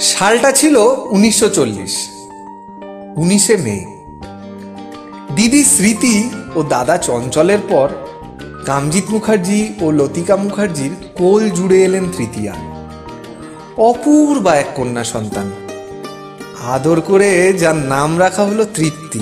সালটা ছিল উনিশশো চল্লিশ, উনিশে মে। দিদি স্মৃতি ও দাদা চঞ্চলের পর কামজিৎ মুখার্জি ও লতিকা মুখার্জির কোল জুড়ে এলেন তৃতীয়া। অপূর্বা এক কন্যা সন্তান। আদর করে যার নাম রাখা হলো তৃপ্তি।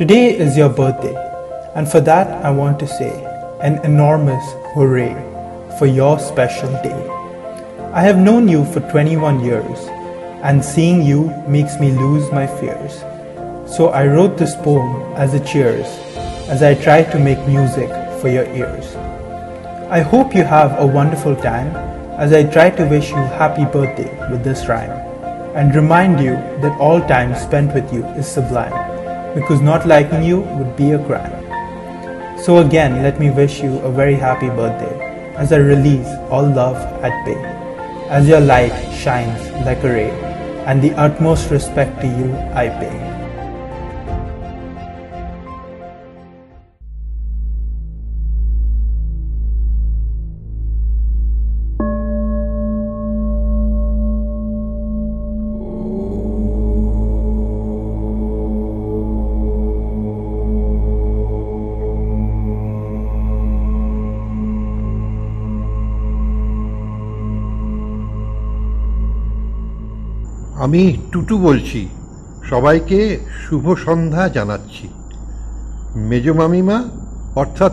Today is your birthday, and for that, I want to say an enormous hooray for your special day. I have known you for 21 years, and seeing you makes me lose my fears. So I wrote this poem as a cheers as I try to make music for your ears. I hope you have a wonderful time as I try to wish you happy birthday with this rhyme and remind you that all time spent with you is sublime because not liking you would be a crime. So again, let me wish you a very happy birthday as I release all love at bay, as your light shines like a ray, and the utmost respect to you I pay. আমি টুটু বলছি। সবাইকে শুভ সন্ধ্যা জানাচ্ছি। মেজ মামিমা, অর্থাৎ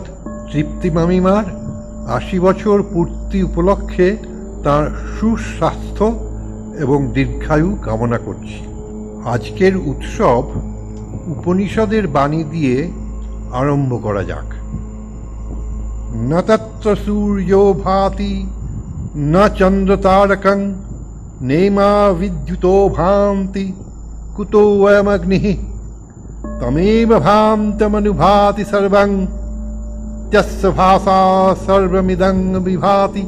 তৃপ্তি মামিমার আশি বছর পূর্তি উপলক্ষে তার সুস্বাস্থ্য এবং দীর্ঘায়ু কামনা করছি। আজকের উৎসব উপনিষদের বাণী দিয়ে আরম্ভ করা যাক। ন তত্র সূর্য ভাতি, ন চন্দ্র তারকং নেমা বিদ্যুতো ভান্তি কুতো অয়মগ্নি তমেব ভান্তমনুভাতি সর্বং যস্য ভাষা সর্বমিদং বিভাতি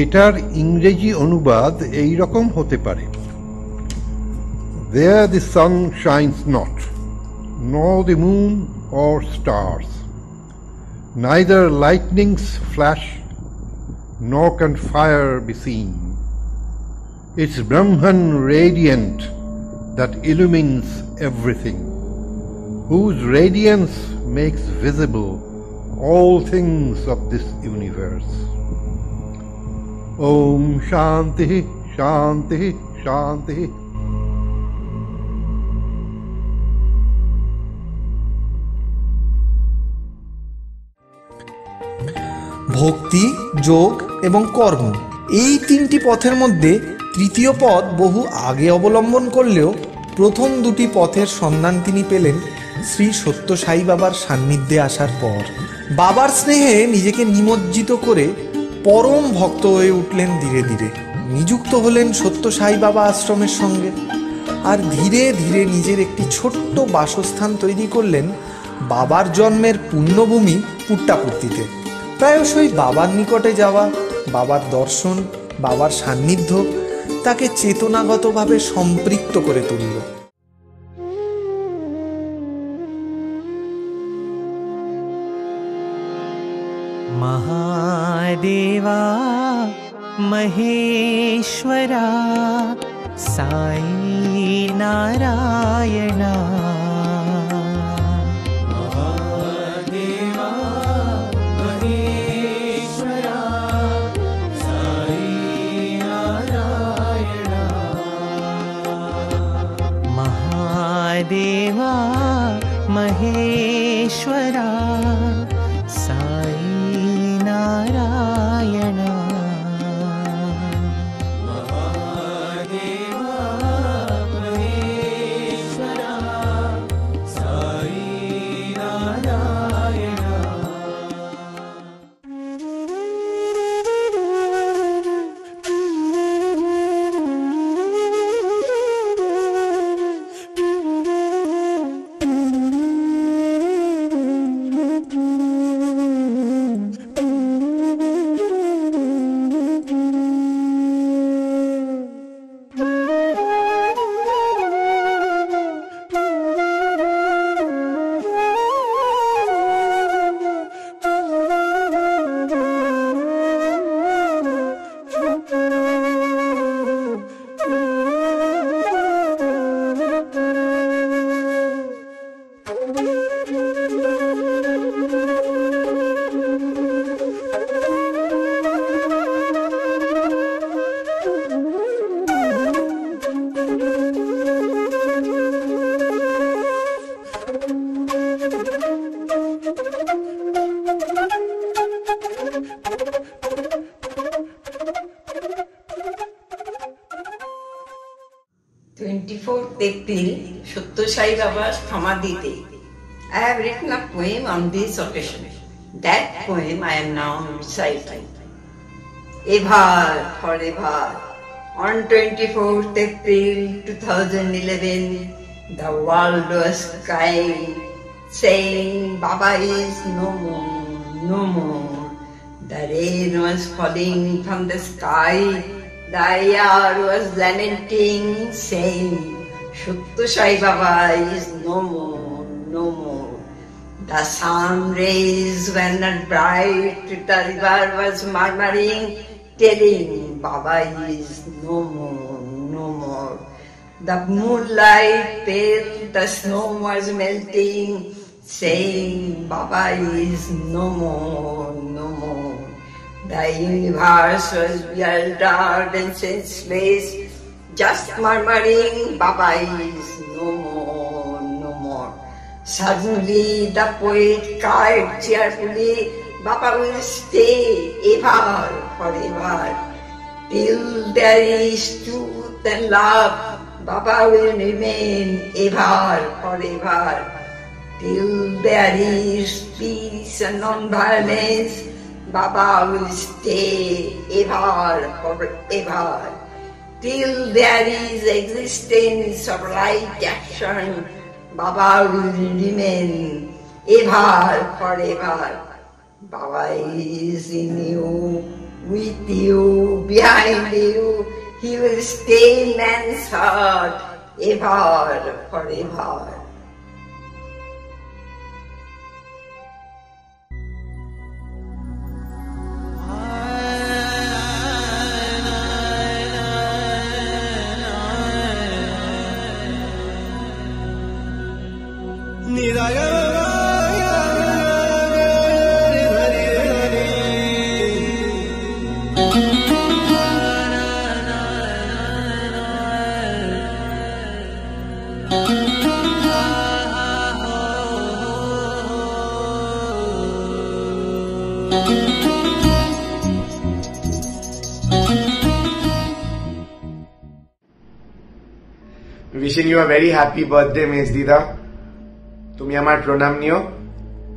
এটার ইংরেজি অনুবাদ এই রকম হতে পারে There the sun shines not, nor the moon or stars, neither lightnings flash, nor can fire be seen. It's Brahman radiant that illumines everything, whose radiance makes visible all things of this universe. Om Shanti, Shanti, Shanti. ভক্তি যোগ এবং কর্ম এই তিনটি পথের মধ্যে তৃতীয় পথ বহু আগে অবলম্বন করলেও প্রথম দুটি পথের সন্ধান তিনি পেলেন শ্রী সত্য সাই বাবার সান্নিধ্যে আসার পর। বাবার স্নেহে নিজেকে নিমজ্জিত করে পরম ভক্ত হয়ে উঠলেন ধীরে ধীরে। নিযুক্ত হলেন সত্য সাই বাবা আশ্রমের সঙ্গে। আর ধীরে ধীরে নিজের একটি ছোট্ট বাসস্থান তৈরি করলেন বাবার জন্মের পুণ্যভূমি পুট্টাপুর্তিতে। প্রায়শই বাবার নিকটে যাওয়া, বাবার দর্শন, বাবার সান্নিধ্য তাকে চেতনাগতভাবে সম্পৃক্ত করে তুলল Mahadeva Maheshwara Sai Narayana April, Suttu Baba's Samadhi I have written a poem on this occasion. That poem I am now reciting. Ever, forever. On 24th April 2011, the world was crying, saying, Baba is no more, no more. The rain was falling from the sky, the air was lamenting, saying, Shuttu Sai Baba is no more, no more. The sun rays were not bright, the river was murmuring, telling Baba is no more, no more. The moonlight pale, the snow was melting, saying Baba is no more, no more. The universe was bewildered and senseless, just murmuring Baba is no more, no more. Suddenly the poet cried cheerfully, Baba will stay ever, forever. Till there is truth and love, Baba will remain ever, forever. Till there is peace and non-violence, Baba will stay ever, forever. Till there is existence of right action, Baba will remain ever, forever. Baba is in you, with you, behind you. He will stay in man's heart ever, forever. Wishing you a very happy birthday মেজ দিদা তুমি আমার প্রণাম নিও।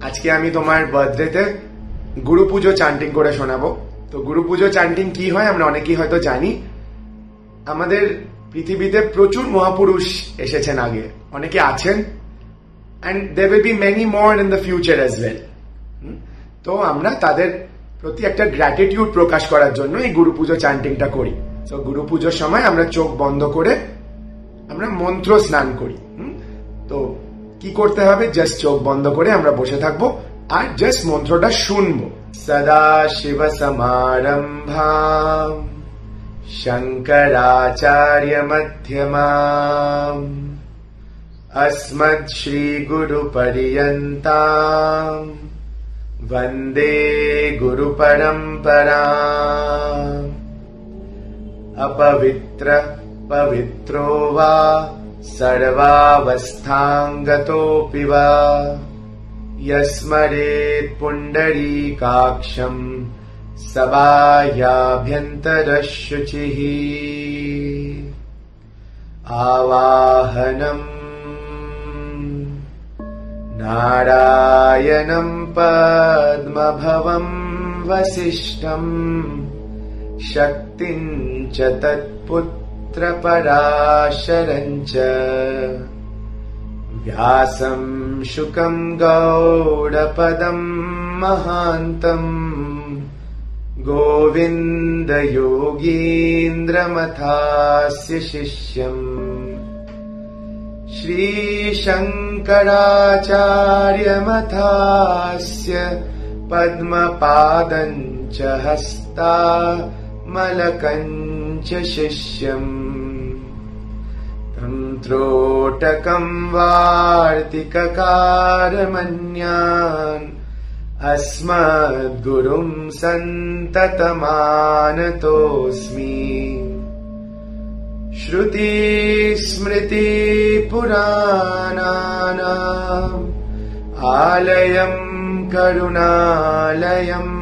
আজকে আমি তোমার বার্থডেতে গুরু পুজো চান্টিং করে শোনাবো। তো গুরু পুজো চান্টিং কি হয় আমরা অনেকেই হয়তো জানি। আমাদের পৃথিবীতে প্রচুর মহাপুরুষ এসেছেন আগে। অনেকে আছেন। And they be many more in the future as well তো আমরা তাদের প্রতি একটা গ্র্যাটিটিউড প্রকাশ করার জন্য এই গুরু পুজো চান্টিংটা করি। তো গুরু পুজোর সময় আমরা চোখ বন্ধ করে আমরা মন্ত্র স্নান করি? তো কি করতে হবে জাস্ট চোখ বন্ধ করে আমরা বসে থাকবো আর জাস্ট মন্ত্রটা শুনবো সদা শিব সমারম্ভা শঙ্করাচার্য মধ্যমা अस्मद्श्रीगुरुपर्यन्ताम् वन्दे गुरुपरम्परा अपवित्र पवित्रो वा सर्वावस्थाङ्गतोऽपि वा? यस्मरेत् पुण्डरीकाक्षम् सबाह्याभ्यन्तरः शुचिः आवाहनम् नारायणम् पद्मभवम् वसिष्ठम् शक्तिम् च तत्पुत्रपराशरम् च व्यासम् शुकम् गौडपदम् महान्तम् गोविन्दयोगीन्द्रमथास्य शिष्यम् श्रीशङ्कराचार्यमथास्य पद्मपादम् च हस्ता मलकम् शिष्यम् तन्त्रोटकम् वार्तिककारमन्यान्। अस्मद्गुरुम् सन्ततमानतोऽस्मि। श्रुती स्मृतिपुराणाना आलयम् करुणालयम्।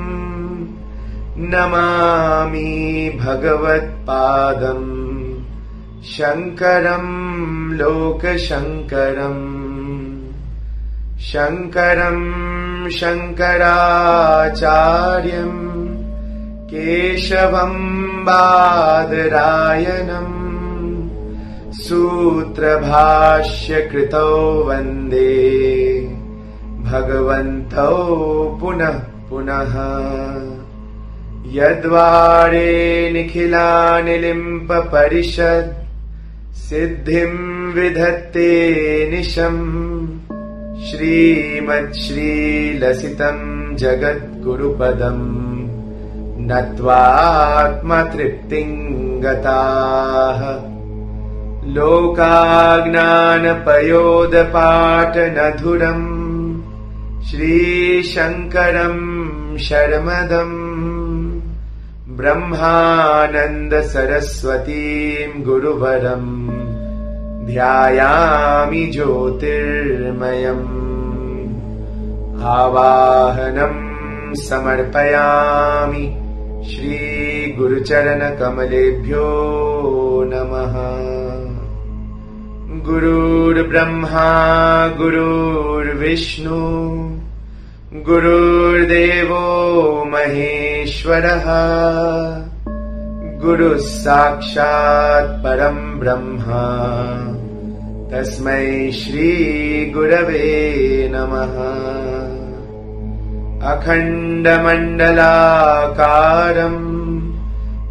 नमामि भगवत्पादम् शङ्करम् लोकशङ्करम् शङ्करम् शङ्कराचार्यम् केशवम् बादरायणम् सूत्रभाष्यकृतौ वन्दे। भगवन्तौ पुनः पुनः यद्वारे निखिलानिलिम्पपरिषत् सिद्धिम् विधत्ते निशम् श्रीमच्छ्रीलसितम् जगद्गुरुपदम् नत्वात्मतृप्तिम् गताः। लोकाज्ञानपयोदपाटनधुरम् श्रीशङ्करम् शर्मदम् ब्रह्मानन्दसरस्वतीम् गुरुवरम् ध्यायामि ज्योतिर्मयम् आवाहनम् समर्पयामि श्रीगुरुचरणकमलेभ्यो नमः। गुरुर्ब्रह्मा गुरुर्विष्णु गुरुर्देवो महेश्वरः। गुरुः साक्षात् परम् ब्रह्म। तस्मै श्रीगुरवे नमः। अखण्डमण्डलाकारम्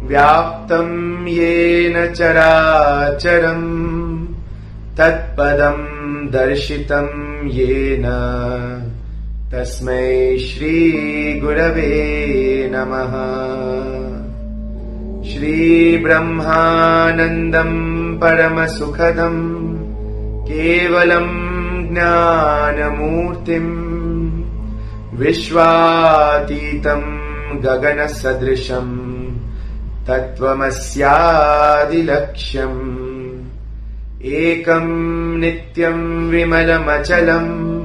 व्याप्तम् येन चराचरम् तत्पदम् दर्शितम् येन तस्मै श्रीगुरवे नमः। श्रीब्रह्मानन्दम् परमसुखदम् केवलम् ज्ञानमूर्तिम् विश्वातीतम् गगनसदृशम् तत्त्वमस्यादिलक्ष्यम्। एकम् नित्यम् विमलमचलम्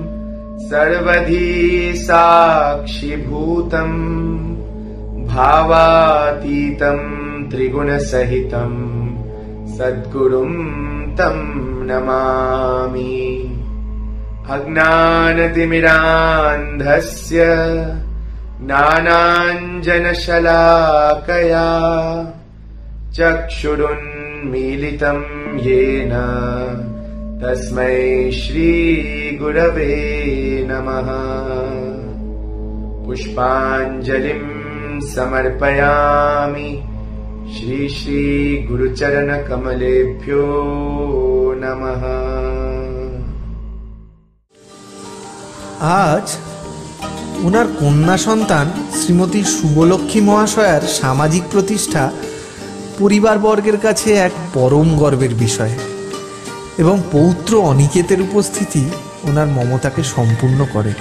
सर्वधी साक्षिभूतम् भावातीतम् त्रिगुणसहितम् सद्गुरुम् तम् नमामि। अज्ञानतिमिरान्धस्य ज्ञानाञ्जनशलाकया चक्षुरुन्मीलितम् येन तस्मै श्रीगुरवे नमः पुष्पाञ्जलिम् समर्पयामि श्री श्रीगुरुचरणकमलेभ्यो नमः আজ ওনার কন্যা সন্তান শ্রীমতী শুভলক্ষ্মী মহাশয়ার সামাজিক প্রতিষ্ঠা পরিবারবর্গের কাছে এক পরম গর্বের বিষয় এবং পৌত্র অনিকেতের উপস্থিতি ওনার মমতাকে সম্পূর্ণ করে।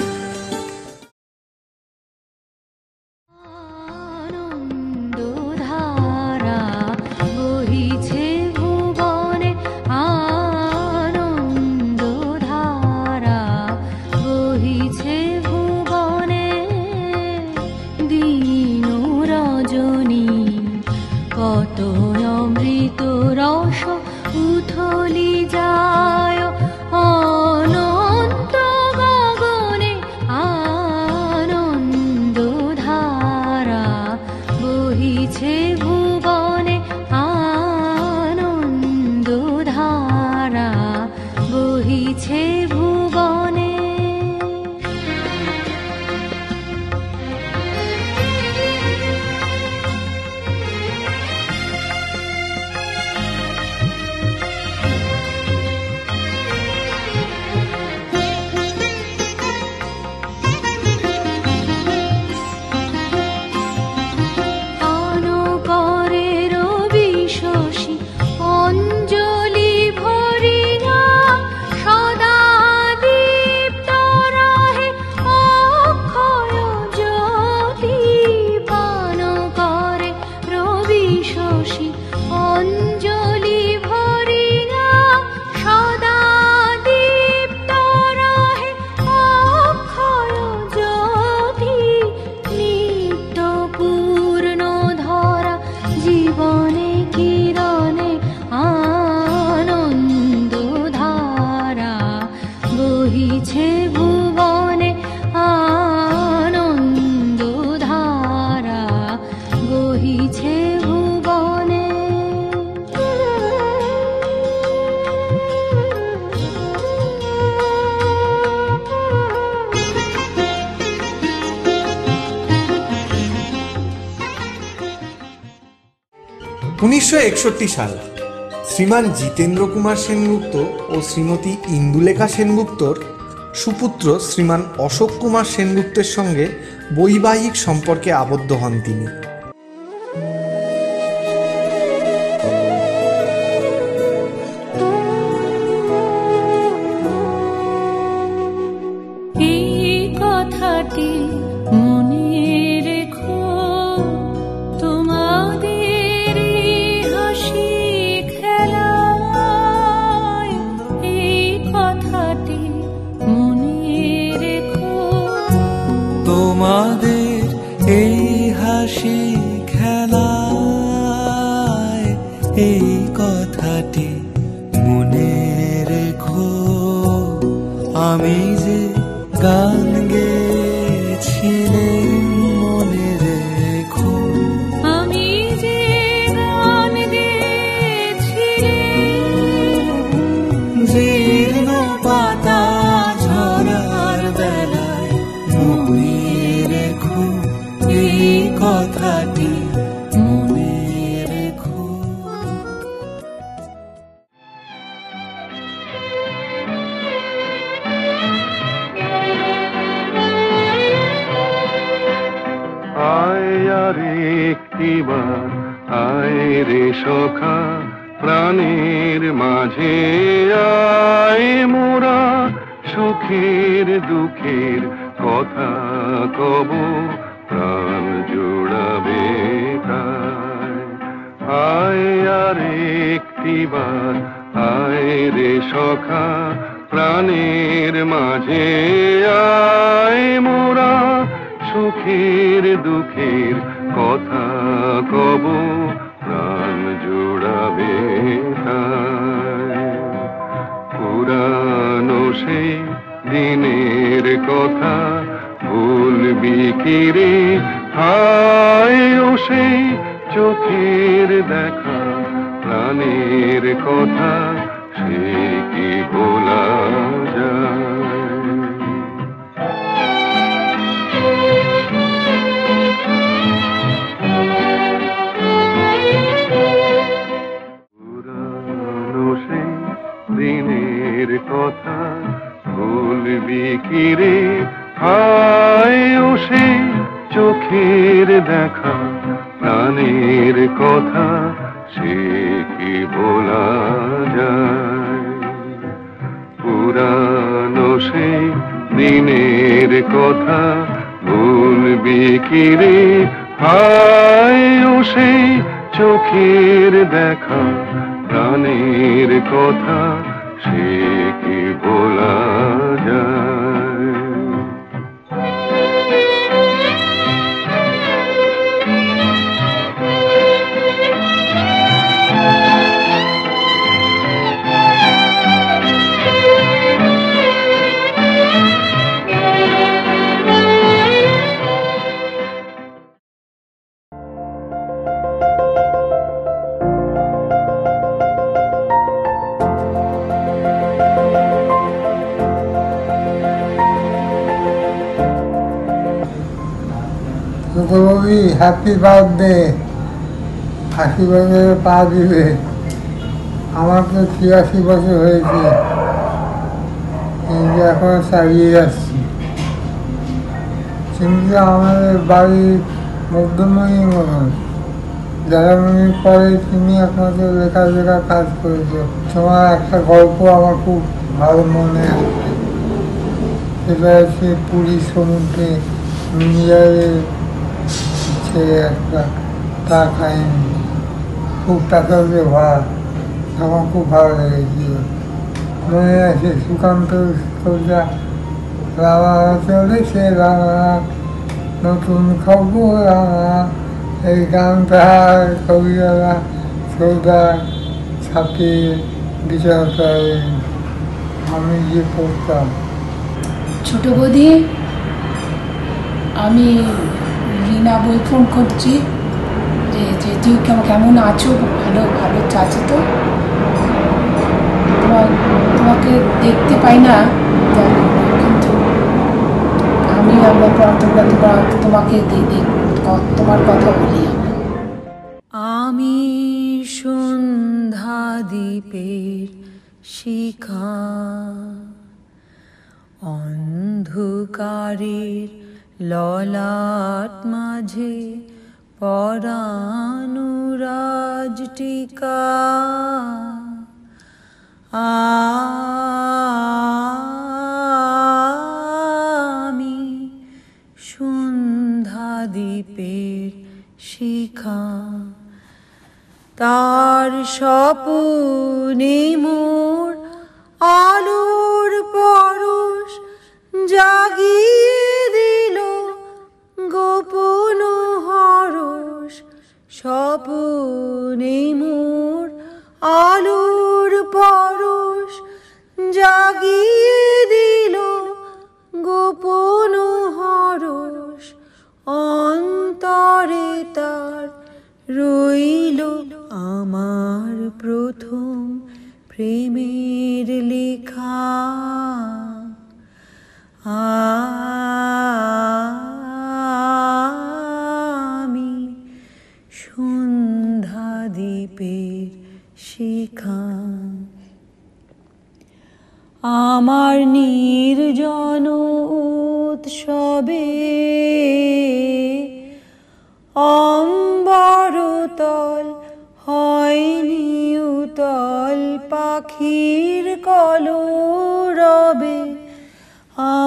একষট্টি সাল শ্রীমান জিতেন্দ্র কুমার সেনগুপ্ত ও শ্রীমতী ইন্দুলেখা সেনগুপ্তর সুপুত্র শ্রীমান অশোক কুমার সেনগুপ্তের সঙ্গে বৈবাহিক সম্পর্কে আবদ্ধ হন তিনি। সেই দিনের কথা ভুলবি কিরে হায় সেই চোখের দেখা, প্রাণের কথা সে কি বলা দিনের কথা ভুলবি কিরে হায় সে চোখের দেখা, প্রাণের কথা সে কি বলা যায়? পুরানো সে দিনের কথা ভুলবি কিরে হায় ও চোখের দেখা, প্রাণের কথা সে কি বলা যায়? ছোটবৌদি হ্যাপি বার্থডে আশি আশীর্বাদের পা দিবে। আমার তো ছিয়াশি বছর হয়েছে। কিন্তু এখন চালিয়ে যাচ্ছি। কিন্তু আমাদের বাড়ির মধ্যমণি মতন মনে পরে তুমি একমাত্র লেখা লেখা কাজ করেছ, তোমার একটা গল্প আমার খুব ভালো মনে আছে। সেটা হচ্ছে পুরী সমুদ্রে মিলিয়ারের ছেলে একটা তা খায়নি খুব দিয়ে ভাত আমার খুব ভালো লেগেছিল মনে আছে সুকান্ত সোজা রাঙা চলেছে রাঙা নতুন খবর রাঙা এই গানটা কবিরা সোজা ছাপিয়ে বিচার করেন আমি যে পড়তাম ছোট বৌদি, আমি রিনা বই ফোন করছি যে যে তুই কেমন কেমন আছো, ভালো ভালো আছো তো। তোমার, তোমাকে দেখতে পাই না কিন্তু আমি আমরা তোমরা তোমার তোমাকে তোমার কথা বলি আমি সন্ধ্যা দ্বীপের শিখা, অন্ধকারের ললাট মাঝে পরানুরাজ টিকা আমি সন্ধ্যা দ্বীপের শিখা তার স্বপনে মোর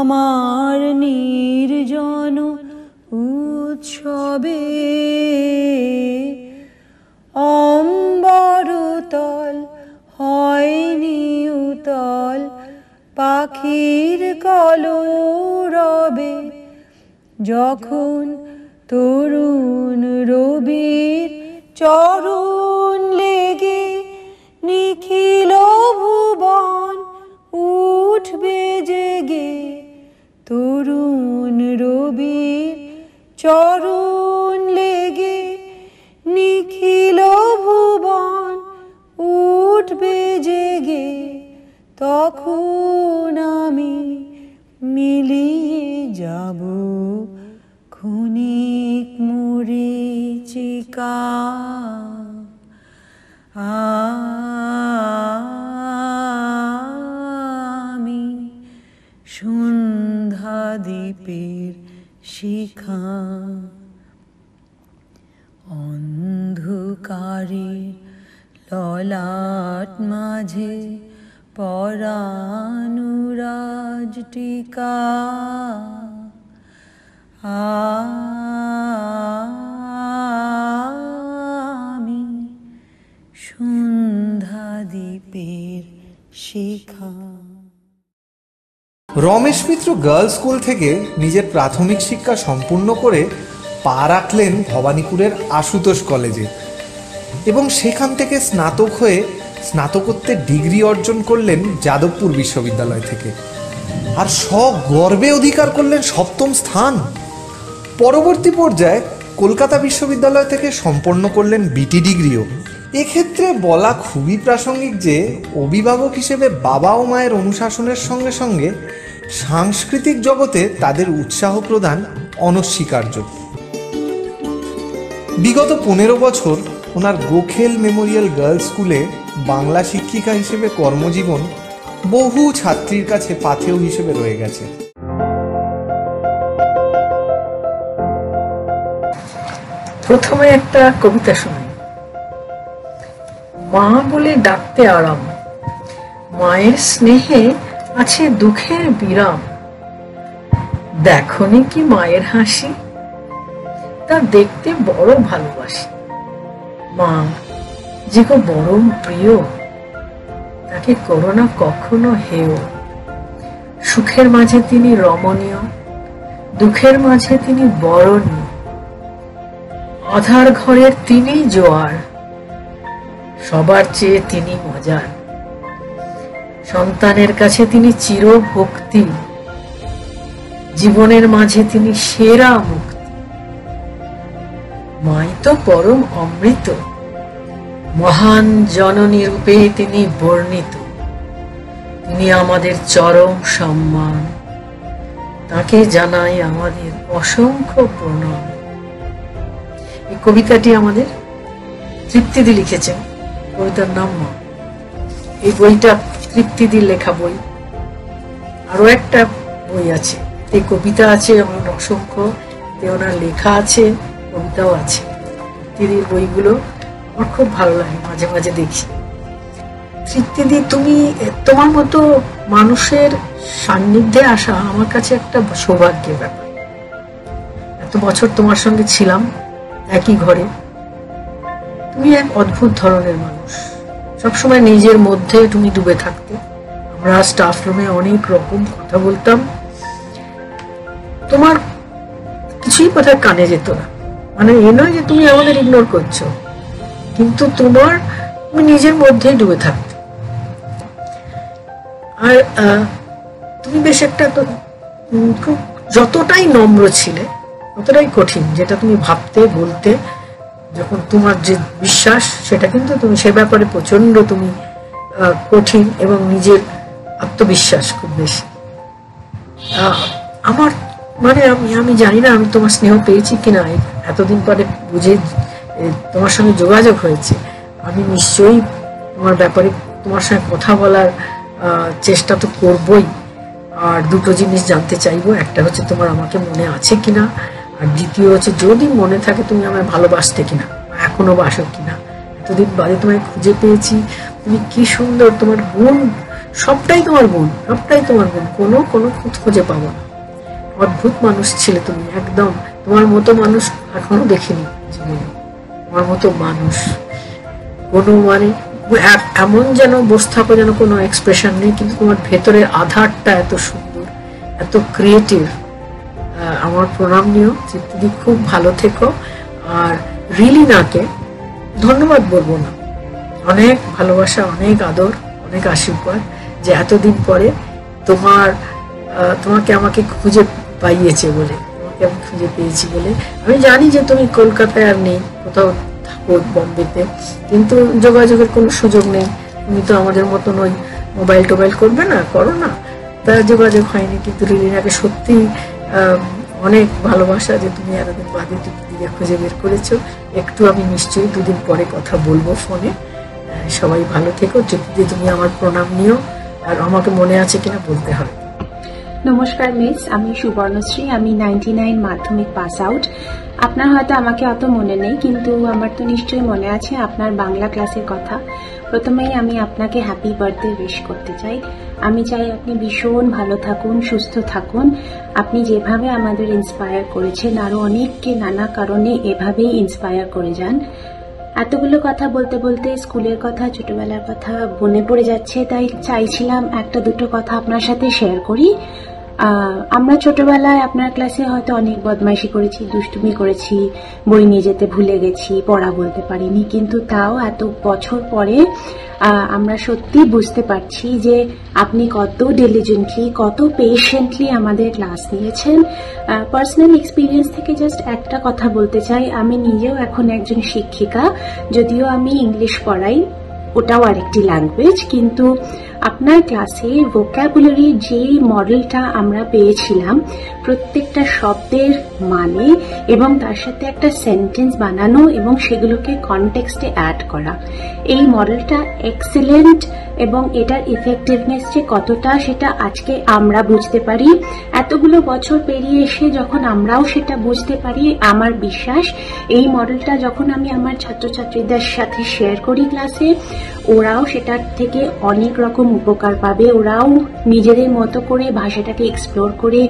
আমার নির্জন উৎসবে অম্বরতল হয়নি উতল পাখির কলরবে। যখন তরুণ রবির চরণ লেগে তরুণ রবির চরণ লেগে নিখিল ভুবন উঠবে জেগে। তখন আমি মিলিয়ে যাব ক্ষণিক মরিচিকা আমি দ্বীপের শিখা। অন্ধকারে ললাট মাঝে পরানুরাজ টিকা। আমি সন্ধ্যা দ্বীপের শিখা। রমেশ মিত্র গার্লস স্কুল থেকে নিজের প্রাথমিক শিক্ষা সম্পূর্ণ করে পা রাখলেন ভবানীপুরের আশুতোষ কলেজে এবং সেখান থেকে স্নাতক হয়ে স্নাতকোত্তর ডিগ্রি অর্জন করলেন যাদবপুর বিশ্ববিদ্যালয় থেকে। আর সগর্বে অধিকার করলেন সপ্তম স্থান। পরবর্তী পর্যায়ে কলকাতা বিশ্ববিদ্যালয় থেকে সম্পন্ন করলেন বিটি ডিগ্রিও। এক্ষেত্রে বলা খুবই প্রাসঙ্গিক যে, অভিভাবক হিসেবে বাবা ও মায়ের অনুশাসনের সঙ্গে সঙ্গে সাংস্কৃতিক জগতে তাদের উৎসাহ প্রদান অনস্বীকার্য। বিগত পনেরো বছর ওনার গোখেল মেমোরিয়াল গার্লস স্কুলে বাংলা শিক্ষিকা হিসেবে কর্মজীবন বহু ছাত্রীর কাছে পাথেয় হিসেবে রয়ে গেছে। প্রথমে একটা কবিতা শুনি। মা বলে ডাকতে আরাম। মায়ের স্নেহে আছে দুঃখের বিরাম। দেখনি কি মায়ের হাসি? তা দেখতে বড় ভালোবাসি। মা, যে গো বড় প্রিয়, তাকে করোনা কখনো হেও সুখের মাঝে তিনি রমণীয়, দুঃখের মাঝে তিনি বরণীয় অধার ঘরের তিনি জোয়ার, সবার চেয়ে তিনি মজার। সন্তানের কাছে তিনি চির ভক্তি জীবনের মাঝে তিনি সেরা মুক্তি। মাই তো পরম অমৃত। মহান জননী রূপে তিনি বর্ণিত। তিনি আমাদের চরম সম্মান। তাকে জানাই আমাদের অসংখ্য প্রণাম। এই কবিতাটি আমাদের তৃপ্তিদি লিখেছেন কবিতার নাম মা। এই বইটা তৃপ্তিদির লেখা বই। আরও একটা বই আছে। এই কবিতা আছে আমার অসংখ্য এতে ওনার লেখা আছে, কবিতাও আছে। তৃপ্তিদির বইগুলো আমার খুব ভালো লাগে, মাঝে মাঝে দেখি। তৃপ্তিদি, তুমি তোমার মতো মানুষের সান্নিধ্যে আসা আমার কাছে একটা সৌভাগ্যের ব্যাপার। এত বছর তোমার সঙ্গে ছিলাম, একই ঘরে। তুমি এক অদ্ভুত ধরনের মানুষ। সবসময় নিজের মধ্যে তুমি ডুবে থাকতে। আমরা স্টাফ রুমে অনেক রকম কথা বলতাম। তোমার কিছুই কথা কানে যেত না। মানে এ নয় যে তুমি আমাদের ইগনোর করছ। কিন্তু তোমার তুমি নিজের মধ্যেই ডুবে থাকতে। আর তুমি বেশ একটা খুব যতটাই নম্র ছিলে, ততটাই কঠিন, যেটা তুমি ভাবতে, বলতে যখন তোমার যে বিশ্বাস, সেটা কিন্তু তুমি, সে ব্যাপারে প্রচণ্ড তুমি কঠিন এবং নিজের আত্মবিশ্বাস খুব বেশি। আমার মানে আমি আমি জানি না আমি তোমার স্নেহ পেয়েছি কিনা। এতদিন পরে বুঝে তোমার সঙ্গে যোগাযোগ হয়েছে। আমি নিশ্চয়ই তোমার ব্যাপারে, তোমার সঙ্গে কথা বলার চেষ্টা তো করবই। আর দুটো জিনিস জানতে চাইব। একটা হচ্ছে তোমার আমাকে মনে আছে কিনা। আর দ্বিতীয় হচ্ছে, যদি মনে থাকে তুমি আমায় ভালোবাসতে কিনা, এখনও বাসো কিনা, এতদিন বাদে তোমায় খুঁজে পেয়েছি, তুমি কি সুন্দর, তোমার গুণ সবটাই তোমার গুণ সবটাই তোমার গুণ কোনো কোনো খুঁত খুঁজে পাবো না। অদ্ভুত মানুষ ছিলে তুমি, একদম, তোমার মতো মানুষ এখনও দেখিনি জীবনে। তোমার মতো মানুষ, কোনো মানে এমন যেন বসে যেন কোনো এক্সপ্রেশন নেই, কিন্তু তোমার ভেতরের আধারটা এত সুন্দর, এত ক্রিয়েটিভ আমার প্রণাম নিও, যে তুমি খুব ভালো থেকো, আর রিলিনাকে ধন্যবাদ বলব না। অনেক ভালোবাসা, অনেক আদর, অনেক আশীর্বাদ যে এতদিন পরে তোমার তোমাকে আমাকে খুঁজে পাইয়েছে বলে, তোমাকে আমি খুঁজে পেয়েছি বলে। আমি জানি যে তুমি কলকাতায় আর নেই, কোথাও থাকো বম্বেতে, কিন্তু যোগাযোগের কোনো সুযোগ নেই। তুমি তো আমাদের মতন ওই মোবাইল টোবাইল করবে না, করো না। তা যোগাযোগ হয়নি, কিন্তু রিলিনাকে সত্যি অনেক ভালোবাসা যে তুমি এতদিন বাদে দিকে খুঁজে বের করেছ। একটু আমি নিশ্চয়ই দুদিন পরে কথা বলব ফোনে। সবাই ভালো থেকো। যদি তুমি আমার প্রণাম নিও। আর আমাকে মনে আছে কিনা বলতে হবে। নমস্কার, মিস। আমি সুবর্ণশ্রী আমি ninety nine Madhyamik pass out আপনার হয়তো আমাকে অত মনে নেই, কিন্তু আমার তো নিশ্চয়ই মনে আছে আপনার বাংলা ক্লাসের কথা। প্রথমেই আমি আপনাকে হ্যাপি বার্থডে উইশ করতে চাই। আমি চাই আপনি ভীষণ ভালো থাকুন, সুস্থ থাকুন। আপনি যেভাবে আমাদের ইন্সপায়ার করেছেন আরও অনেককে নানা কারণে এভাবেই ইন্সপায়ার করে যান। এতগুলো কথা বলতে বলতে স্কুলের কথা, ছোটবেলার কথা মনে পড়ে যাচ্ছে, তাই চাইছিলাম একটা দুটো কথা আপনার সাথে শেয়ার করি। আমরা ছোটবেলায় আপনার ক্লাসে হয়তো অনেক বদমাইশি করেছি, দুষ্টুমি করেছি, বই নিয়ে যেতে ভুলে গেছি, পড়া বলতে পারিনি, কিন্তু তাও এত বছর পরে আমরা সত্যি বুঝতে পারছি যে আপনি কত ডেলিজেন্টলি কত পেশেন্টলি আমাদের ক্লাস নিয়েছেন। পার্সোনাল এক্সপিরিয়েন্স থেকে জাস্ট একটা কথা বলতে চাই। আমি নিজেও এখন একজন শিক্ষিকা, যদিও আমি ইংলিশ পড়াই, ওটাও আরেকটি ল্যাঙ্গুয়েজ কিন্তু আপনার ক্লাসে ভোক্যাবুলারি যে মডেলটা আমরা পেয়েছিলাম, প্রত্যেকটা শব্দের মানে এবং তার সাথে একটা সেন্টেন্স বানানো এবং সেগুলোকে কনটেক্সটে অ্যাড করা। এই মডেলটা এক্সেলেন্ট এবং এটার ইফেক্টিভনেস যে কতটা সেটা আজকে আমরা বুঝতে পারি। এতগুলো বছর পেরিয়ে এসে যখন আমরাও সেটা বুঝতে পারি, আমার বিশ্বাস, এই মডেলটা যখন আমি আমার ছাত্রছাত্রীদের সাথে শেয়ার করি ক্লাসে, ওরাও সেটার থেকে অনেক রকম উপকার পাবে। ওরাও নিজেদের মতো করে ভাষাটাকে এক্সপ্লোর করে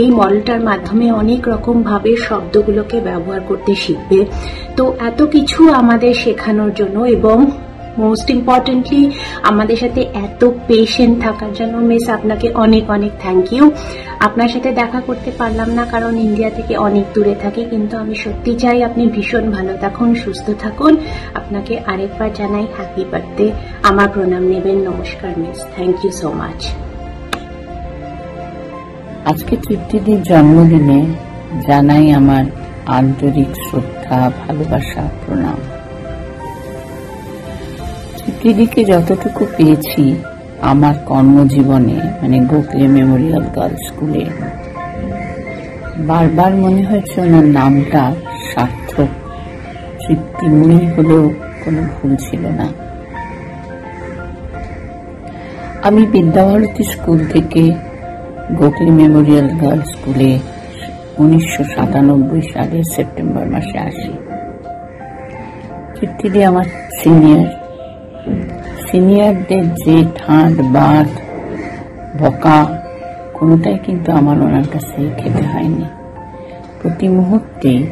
এই মডেলটার মাধ্যমে অনেক রকম ভাবে শব্দগুলোকে ব্যবহার করতে শিখবে। তো এত কিছু আমাদের শেখানোর জন্য এবং মোস্ট ইম্পর্টেন্টলি আমাদের সাথে এত পেশেন্ট থাকার জন্য মিস আপনাকে অনেক অনেক থ্যাংক ইউ আপনার সাথে দেখা করতে পারলাম না, কারণ ইন্ডিয়া থেকে অনেক দূরে থাকি, কিন্তু আমি সত্যি চাই আপনি ভীষণ ভালো থাকুন, সুস্থ থাকুন। আপনাকে আরেকবার জানাই হ্যাপি বার্থডে আমার প্রণাম নেবেন। নমস্কার miss thank you so much আজকে তৃপ্তিদির জন্মদিনে জানাই আমার আন্তরিক শ্রদ্ধা, ভালোবাসা, প্রণাম। তৃপ্তিদিকে যতটুকু পেয়েছি আমার কর্মজীবনে মানে গোখলে মেমোরিয়াল গার্লস স্কুলে, বারবার মনে হয়েছে ওনার নামটা সার্থক তৃপ্তিময়ী হলেও কোনো ভুল ছিল না। আমি বিদ্যাভারতী স্কুল থেকে গোখলে মেমোরিয়াল গার্লস স্কুলে উনিশশো সাতানব্বই সালের সেপ্টেম্বর মাসে আসি। তৃপ্তিদি আমার সিনিয়র সিনিয়রদের যে ঠাঁট বাদ বকা, কোনোটাই কিন্তু আমার ওনার কাছে খেতে হয়নি। প্রতি মুহূর্তে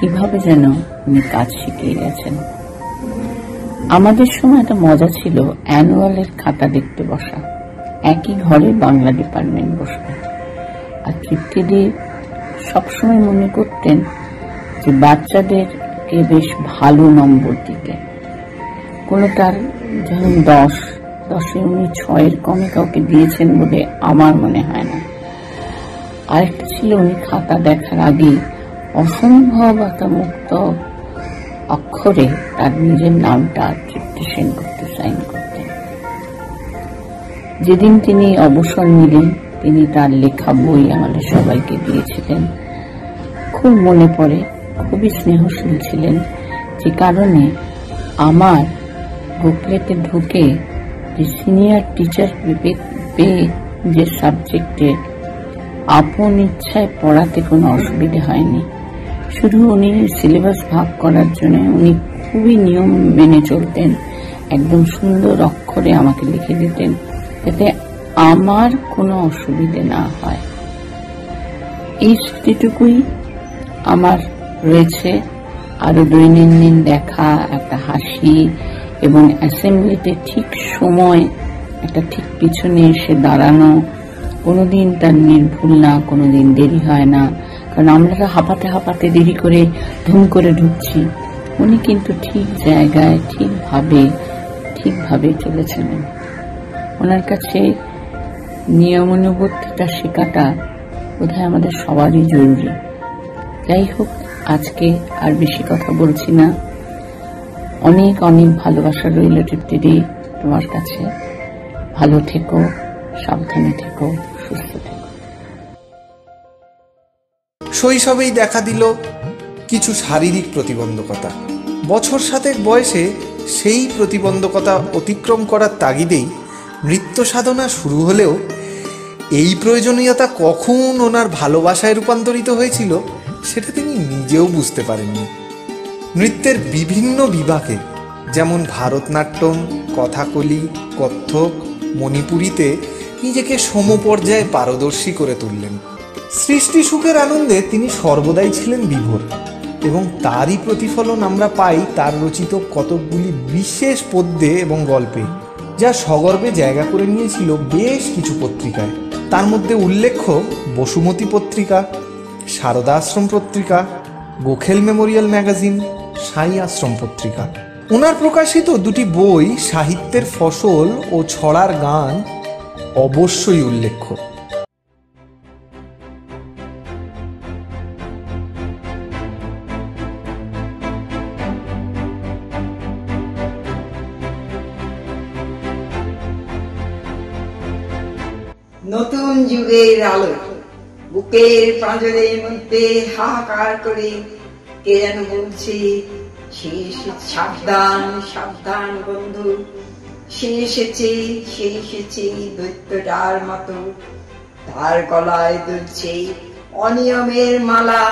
কীভাবে যেন উনি কাজ শিখিয়ে গেছেন। আমাদের সময় একটা মজা ছিল, অ্যানুয়ালের খাতা দেখতে বসা। একই ঘরে বাংলা ডিপার্টমেন্ট বসবে। আর তৃপ্তিদি সবসময় মনে করতেন যে বাচ্চাদেরকে বেশ ভালো নম্বর দিতে কোনোটার ধরুন দশ, দশে উনি ছয়ের কমে কাউকে দিয়েছেন বলে আমার মনে হয় না। আরেকটা ছিল উনি খাতা দেখার আগে মুক্ত অক্ষরে তার নিজের নামটা তৃপ্তি করতে, সাইন করতেন যেদিন তিনি অবসর নিলেন, তিনি তার লেখা বই আমাদের সবাইকে দিয়েছিলেন। খুব মনে পড়ে, খুবই স্নেহশীল ছিলেন, যে কারণে আমার বুকলেটে ঢুকে সিনিয়র টিচার পেয়ে যে সাবজেক্টে আপন ইচ্ছায় পড়াতে কোনো অসুবিধা হয়নি। শুধু উনি সিলেবাস ভাগ করার জন্য উনি খুবই নিয়ম মেনে চলতেন, একদম সুন্দর অক্ষরে আমাকে লিখে দিতেন, যাতে আমার কোনো অসুবিধে না হয়। এই স্মৃতিটুকুই আমার রয়েছে। আরও দৈনন্দিন দেখা, একটা হাসি এবং অ্যাসেম্বলিতে ঠিক সময় একটা ঠিক পিছনে এসে দাঁড়ানো, কোনোদিন তার নির্ভুল না, কোনোদিন দেরি হয় না। কারণ আমরা তো হাঁপাতে হাঁপাতে দেরি করে ধুম করে ঢুকছি। উনি কিন্তু ঠিক জায়গায়, ঠিকভাবে ঠিকভাবে চলেছিলেন ওনার কাছে নিয়মানুবর্তিতা শেখাটা বোধহয় আমাদের সবারই জরুরি। যাই হোক, আজকে আর বেশি কথা বলছি না। অনেক অনেক ভালোবাসা রইল তৃপ্তিদি তোমার কাছে। ভালো থেকো, সাবধানে থেকো, সুস্থ থেকো। শৈশবেই দেখা দিল কিছু শারীরিক প্রতিবন্ধকতা। বছর সাতেক বয়সে সেই প্রতিবন্ধকতা অতিক্রম করার তাগিদেই নৃত্য সাধনা শুরু হলেও এই প্রয়োজনীয়তা কখন ওনার ভালোবাসায় রূপান্তরিত হয়েছিল, সেটা তিনি নিজেও বুঝতে পারেননি। নৃত্যের বিভিন্ন বিভাগে, যেমন ভারতনাট্যম, কথাকলি, কত্থক, মণিপুরীতে নিজেকে সমপর্যায়ে পারদর্শী করে তুললেন। সৃষ্টি সুখের আনন্দে তিনি সর্বদাই ছিলেন বিভোর এবং তারই প্রতিফলন আমরা পাই তার রচিত কতকগুলি বিশেষ পদ্যে এবং গল্পে, যা সগর্বে জায়গা করে নিয়েছিল বেশ কিছু পত্রিকায়। তার মধ্যে উল্লেখ্য বসুমতী পত্রিকা, সারদা আশ্রম পত্রিকা, গোখেল মেমোরিয়াল ম্যাগাজিন সাই আশ্রম পত্রিকা। ওনার প্রকাশিত দুটি বই, সাহিত্যের ফসল ও ছড়ার গান, অবশ্যই উল্লেখ্য। নতুন যুগের আলো বুকের পাঁজরের মধ্যে হাহাকার করে কে যেন বলছে? সে সাবধান সাবধান বন্ধু। সে এসেছে সে এসেছে দৈত্যটার মতো। তার গলায় দুলছে অনিয়মের মালা।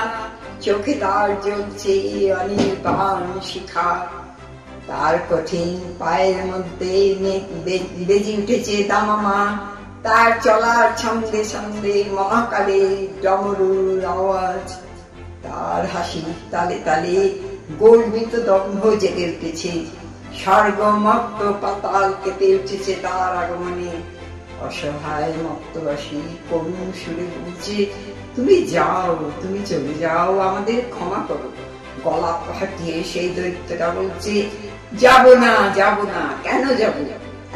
চোখে তার জ্বলছে অনির্বাণ শিখা। তার কঠিন পায়ের মধ্যে বেজে উঠেছে দামামা। তার চলার সঙ্গে সঙ্গে মহাকালে ডমরুর আওয়াজ। তার হাসি তালে তালে গর্বিত দম্ভ জেগে উঠেছে। স্বর্গ পাতাল কেঁপে উঠেছে তার আগমনে। অসহায় মত্তবাসী করুণ সুরে বলছে, তুমি যাও, তুমি চলে যাও, আমাদের ক্ষমা করো। গলা ফাটিয়ে সেই দৈত্যটা বলছে, যাব না যাব না, কেন যাব?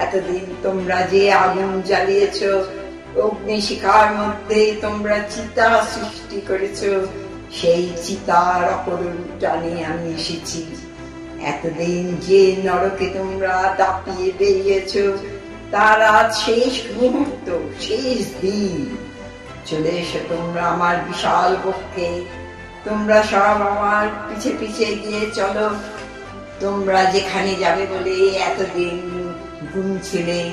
এতদিন তোমরা যে আগুন জ্বালিয়েছ, অগ্নিশিখার মধ্যে তোমরা চিতা সৃষ্টি করেছ। সেই চিতার অপরূপ টানে আমি এসেছি। এতদিন যে নরকে তোমরা দাপিয়ে বেরিয়েছ, তার আজ শেষ মুহূর্ত, শেষ দিন। চলে এসো তোমরা আমার বিশাল পক্ষে তোমরা সব আমার পিছে পিছে গিয়ে চলো। তোমরা যেখানে যাবে বলে এতদিন গুনছিলে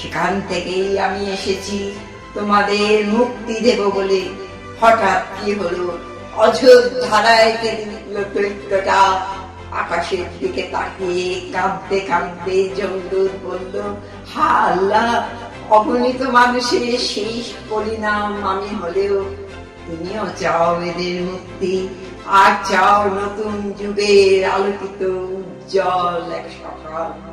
সেখান থেকেই আমি এসেছি। তোমাদের মুক্তি দেব বলে হঠাৎ কি হলো? অঝোর ধারায় আকাশের দিকে তাকিয়ে কাঁদতে কাঁদতে বলল হা আল্লাহ অগণিত মানুষের শেষ পরিণাম আমি হলেও। তুমিও চাও এদের মুক্তি, আর চাও নতুন যুগের আলোকিত উজ্জ্বল এক সকাল।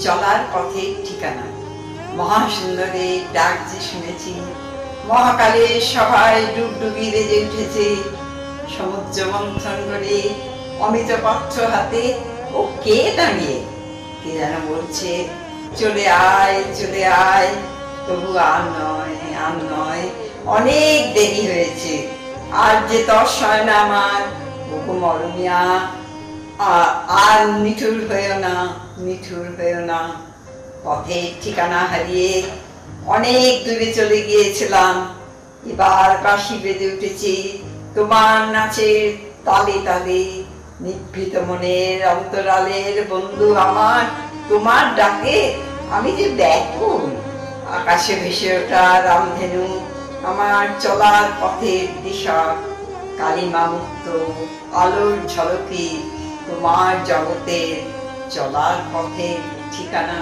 চলার পথে ঠিকানা। মহাসুন্দরের ডাক যে শুনেছি। মহাকালের সভায় ডুবডুবি রেজে উঠেছে। সমুদ্র মন্থন করে অমিত পত্র হাতে ও কে দাঁড়িয়ে? কে যেন বলছে, চলে আয় চলে আয়। তবু আর নয় আর নয়, অনেক দেরি হয়েছে। আর যে তস হয় না আমার ওকো মরমিয়া আর নিঠুর হয়েও না। নিঠুর হয়েও না পথের ঠিকানা হারিয়ে অনেক দূরে চলে গিয়েছিলাম। এবার বাঁশি বেঁধে উঠেছি তোমার নাচের তালে তালে। নিভৃত মনের অন্তরালের বন্ধু আমার তোমার ডাকে। আমি যে ব্যাকুল। আকাশে ভেসে ওঠা রামধেনু আমার চলার পথের দিশা। কালিমা মুক্ত, আলোর ঝলকে তোমার জগতের চলার পথের ঠিকানা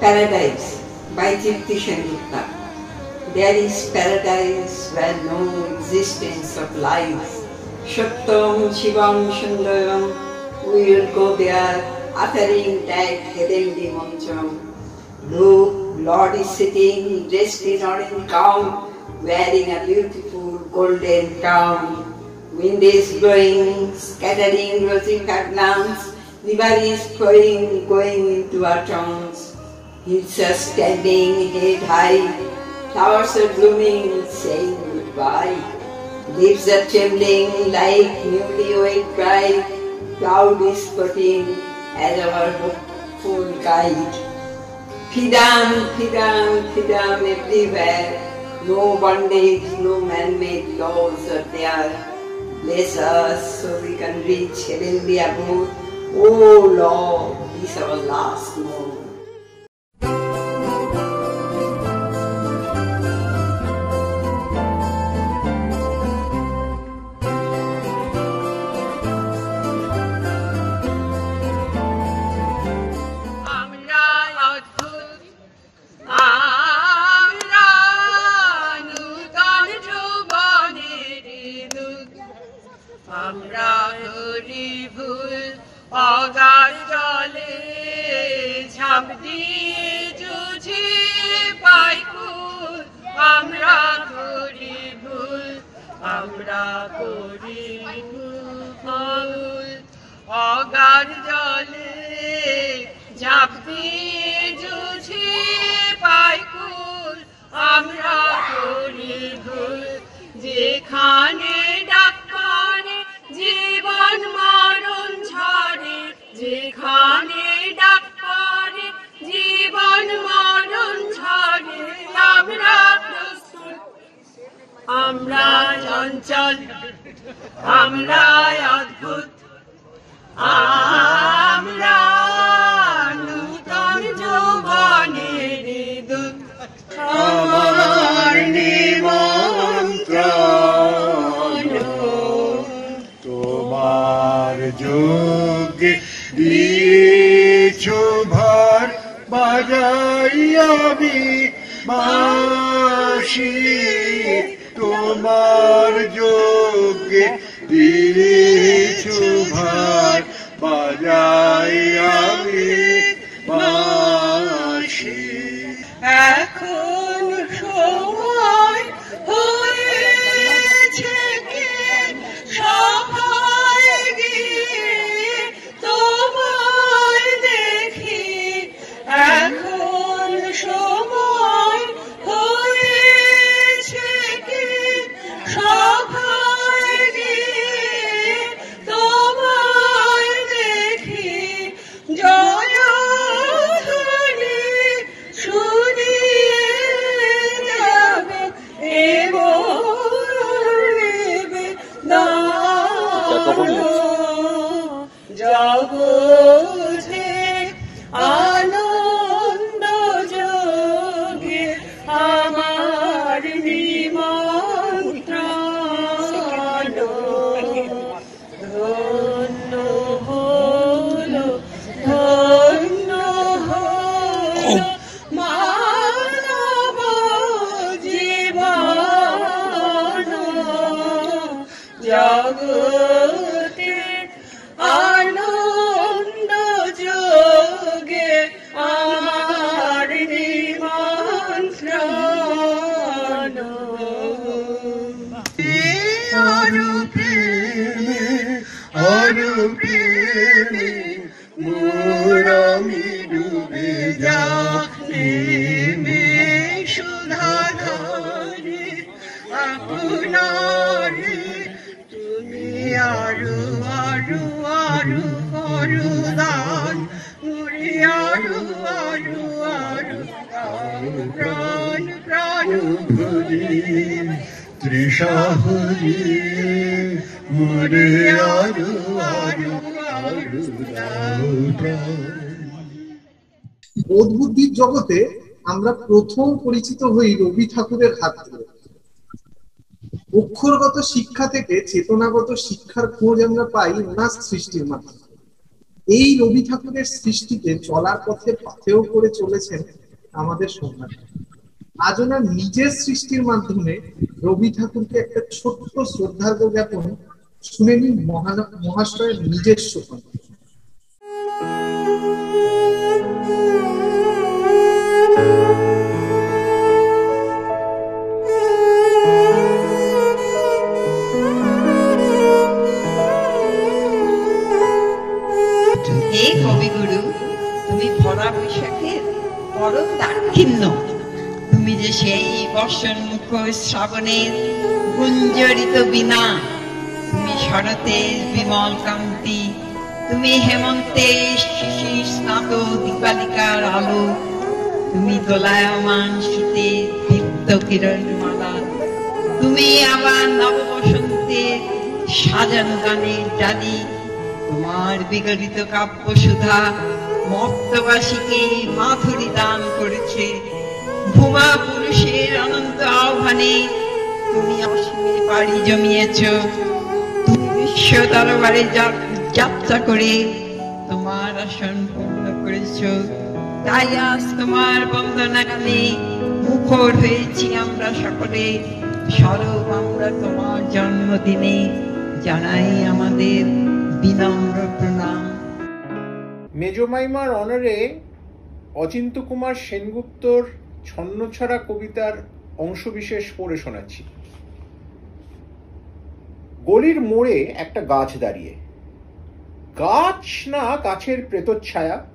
Paradise by Jyoti Sengupta. There is paradise where no existence of lies. Shaktam Shivam Sundaram, we will go there uttering that heavenly mantra. Look, Lord is sitting dressed in orange gown, wearing a beautiful golden crown. Wind is blowing, scattering rosy fragments. River is flowing, going into our tongues. Hills are standing head high, Flowers are blooming, saying goodbye. Leaves are trembling like newlywed bride. Cloud is spotting as our hopeful guide. Freedom, freedom, freedom everywhere. No bondage, no man-made laws are there. Bless us so we can reach heavenly abode. Oh Lord, this our last moment. যোগ দিয়েছ ভার বাজাই আমি। বাসি তোমার যোগ ডুবে যাই প্রেমে সুধাধারে আপনারে তুমি আরও আরও আরও করো দান মুড়ি আরও আরও আরও প্রাণ প্রাণ ভরি ত্রিশাহরি মোরে আরও আরও আরও দাও প্রাণ জগতে আমরা প্রথম পরিচিত হই রবি ঠাকুরের হাত ধরে। অক্ষরগত শিক্ষা থেকে চেতনাগত শিক্ষার খোঁজ আমরা পাই ওনার সৃষ্টির মাধ্যমে। এই রবি ঠাকুরের সৃষ্টিতে চলার পথে পাথেও করে চলেছেন আমাদের সন্ন্যাস আজ ওনার নিজের সৃষ্টির মাধ্যমে রবি ঠাকুরকে একটা ছোট্ট শ্রদ্ধার্ঘ জ্ঞাপন শুনে নিন মহাশয়ের নিজস্ব কণ্ঠে। পরম দাক্ষিণ্য তুমি যে সেই বর্ষণ মুখ শ্রাবণের গুঞ্জরিত বিনা তুমি শরতের বিমল কান্তি তুমি হেমন্তের শিশির স্নাত দীপালিকার আলো, তুমি দোলায়মান শীতের দীপ্ত কিরণ মালা তুমি আবার নব বসন্তের সাজানো গানের ডালি তোমার বিগলিত কাব্য সুধা মর্তবাসীকে মাধুরী দান করেছে। ভূমা পুরুষের অনন্ত আহ্বানে তুমি অসীমে পাড়ি জমিয়েছ। তুমি বিশ্ব দরবারে যাত্রা করে তোমার আসন পূর্ণ করেছ। তাই আজ তোমার বন্দনা গানে মুখর হয়েছি আমরা সকলে। স্বরূপ আমরা তোমার জন্মদিনে জানাই আমাদের বিনম্র মেজমাইমার অনারে অচিন্ত কুমার সেনগুপ্তর ছন্নছাড়া কবিতার অংশবিশেষ পড়ে শোনাচ্ছি। গলির মোড়ে একটা গাছ দাঁড়িয়ে। গাছ না গাছের প্রেতচ্ছায়া।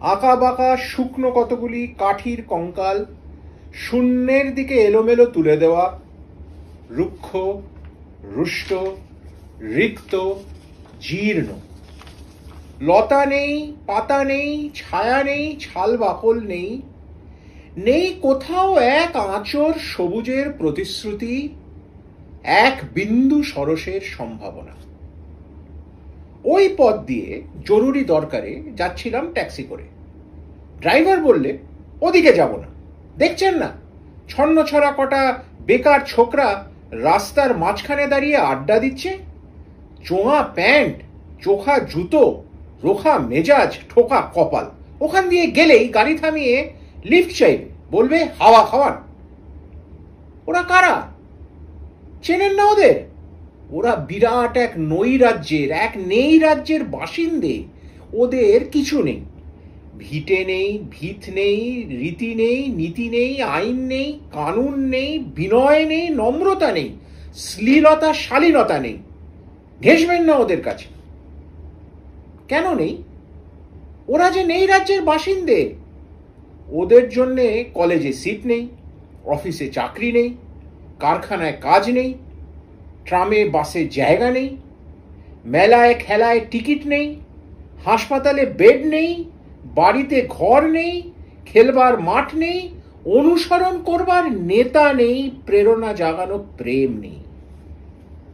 আঁকা বাঁকা শুকনো কতগুলি কাঠির কঙ্কাল। শূন্যের দিকে এলোমেলো তুলে দেওয়া। রুক্ষ, রুষ্ট, রিক্ত, জীর্ণ। লতা নেই, পাতা নেই, ছায়া নেই, ছাল বাকল নেই। নেই কোথাও এক আঁচর সবুজের প্রতিশ্রুতি, এক বিন্দু সরসের সম্ভাবনা। ওই পথ দিয়ে জরুরি দরকারে যাচ্ছিলাম ট্যাক্সি করে। ড্রাইভার বললে, ওদিকে যাব না। দেখছেন না? ছন্ন ছড়া কটা বেকার ছোকরা রাস্তার মাঝখানে দাঁড়িয়ে আড্ডা দিচ্ছে। চোঙা প্যান্ট, চোখা জুতো রোখা, মেজাজ, ঠোকা, কপাল। ওখান দিয়ে গেলেই গাড়ি থামিয়ে লিফট চাইবে। বলবে, হাওয়া খাওয়ান। ওরা কারা? চেনেন না ওদের? ওরা বিরাট এক নই রাজ্যের, এক নেই রাজ্যের বাসিন্দে। ওদের কিছু নেই। ভিটে নেই, ভিত নেই, রীতি নেই, নীতি নেই, আইন নেই, কানুন নেই, বিনয় নেই, নম্রতা নেই, শ্লীলতা, শালীনতা নেই। ঘেসবেন না ওদের কাছে। কেন নেই? ওরা যে নেই রাজ্যের বাসিন্দে। ওদের জন্যে কলেজে সিট নেই, অফিসে চাকরি নেই, কারখানায় কাজ নেই, ট্রামে, বাসে জায়গা নেই, মেলায়, খেলায় টিকিট নেই, হাসপাতালে বেড নেই, বাড়িতে ঘর নেই, খেলবার মাঠ নেই, অনুসরণ করবার নেতা নেই, প্রেরণা জাগানো প্রেম নেই।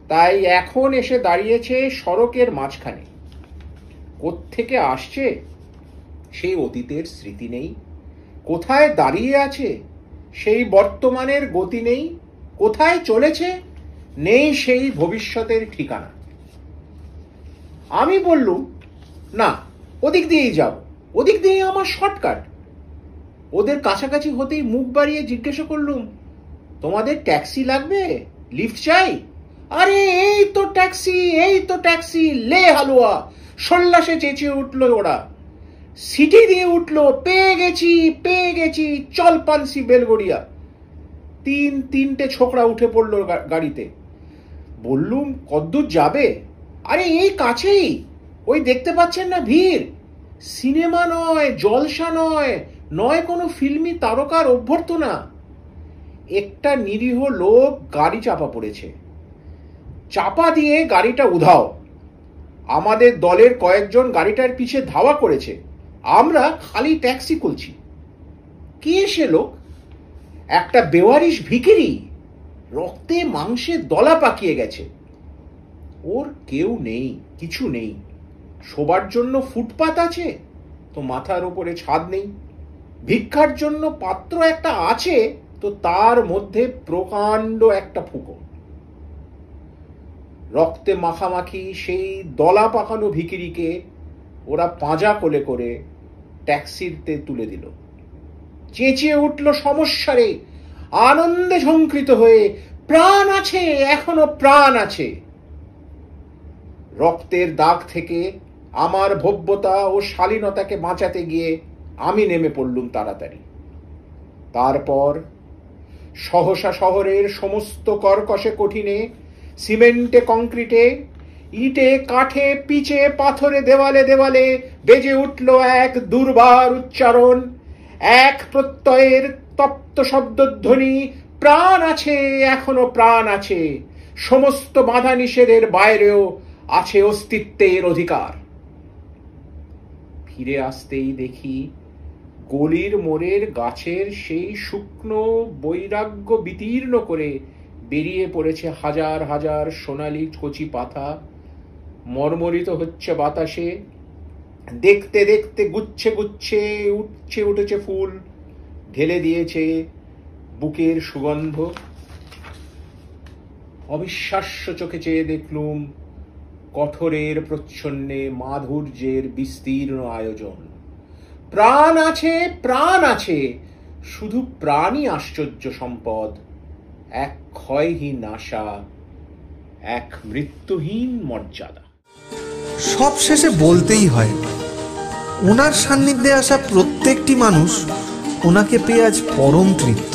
তাই এখন এসে দাঁড়িয়েছে সড়কের মাঝখানে। কোত্থেকে আসছে? সেই অতীতের স্মৃতি নেই। কোথায় দাঁড়িয়ে আছে? সেই বর্তমানের গতি নেই। কোথায় চলেছে? নেই সেই ভবিষ্যতের ঠিকানা। আমি বললুম, না, ওদিক দিয়েই যাব ওদিক দিয়ে আমার শর্টকাট। ওদের কাছাকাছি হতেই মুখ বাড়িয়ে জিজ্ঞাসা করলুম, তোমাদের ট্যাক্সি লাগবে? লিফট চাই? আরে, এই তো ট্যাক্সি, এই তো ট্যাক্সি, লে হালুয়া সল্লাসে চেঁচিয়ে উঠল ওরা। সিটি দিয়ে উঠল, পেয়ে গেছি পেয়ে গেছি, চল পানসি বেলগড়িয়া। তিন তিনটে ছোকরা উঠে পড়ল গাড়িতে। বললুম, কদ্দূর যাবে? আরে, এই কাছেই। ওই দেখতে পাচ্ছেন না ভিড়। সিনেমা নয়, জলসা নয় নয় কোনো ফিল্মি তারকার অভ্যর্থনা। একটা নিরীহ লোক গাড়ি চাপা পড়েছে। চাপা দিয়ে গাড়িটা উধাও। আমাদের দলের কয়েকজন গাড়িটার পিছে ধাওয়া করেছে। আমরা খালি ট্যাক্সি খুলছি। কে সে লোক? একটা বেওয়ারিশ ভিকিরি। রক্তে, মাংসে দলা পাকিয়ে গেছে। ওর কেউ নেই, কিছু নেই। শোবার জন্য ফুটপাত আছে, তো মাথার উপরে ছাদ নেই। ভিক্ষার জন্য পাত্র একটা আছে, তো তার মধ্যে প্রকাণ্ড একটা ফুকো রক্তে মাখামাখি সেই দলা পাকানো ভিকিরিকে ওরা পাঁজা কোলে করে ট্যাক্সিতে তুলে দিল। চেঁচিয়ে উঠল সমস্যারে আনন্দে ঝঙ্কৃত হয়ে প্রাণ আছে, এখনও প্রাণ আছে। রক্তের দাগ থেকে আমার ভব্যতা ও শালীনতাকে বাঁচাতে গিয়ে আমি নেমে পড়লুম তাড়াতাড়ি। তারপর সহসা শহরের সমস্ত কর্কশে কঠিনে সিমেন্টে কংক্রিটে, ইটে, কাঠে, পিচে, পাথরে, দেওয়ালে দেওয়ালে বেজে উঠল এক দুর্বার উচ্চারণ। এক প্রত্যয়ের তপ্ত শব্দধ্বনি, প্রাণ আছে, এখনও প্রাণ আছে। সমস্ত বাধা নিষেধের বাইরেও আছে অস্তিত্বের অধিকার। ফিরে আসতেই দেখি গলির মোড়ের গাছের সেই শুকনো বৈরাগ্য বিতীর্ণ করে বেরিয়ে পড়েছে হাজার হাজার সোনালি কচি পাতা। মর্মরিত হচ্ছে বাতাসে। দেখতে দেখতে গুচ্ছে গুচ্ছে উঠছে, উঠেছে ফুল। ঢেলে দিয়েছে বুকের সুগন্ধ। অবিশ্বাস্য চোখে চেয়ে দেখলুম কঠোরের প্রচ্ছন্নে মাধুর্যের বিস্তীর্ণ আয়োজন। প্রাণ আছে প্রাণ আছে। শুধু প্রাণই আশ্চর্য সম্পদ। এক ক্ষয়হীন আশা, এক মৃত্যুহীন মর্যাদা। সব শেষে বলতেই হয় ওনার সান্নিধ্যে আসা প্রত্যেকটি মানুষ ওনাকে পেয়ে আজ পরম তৃপ্ত।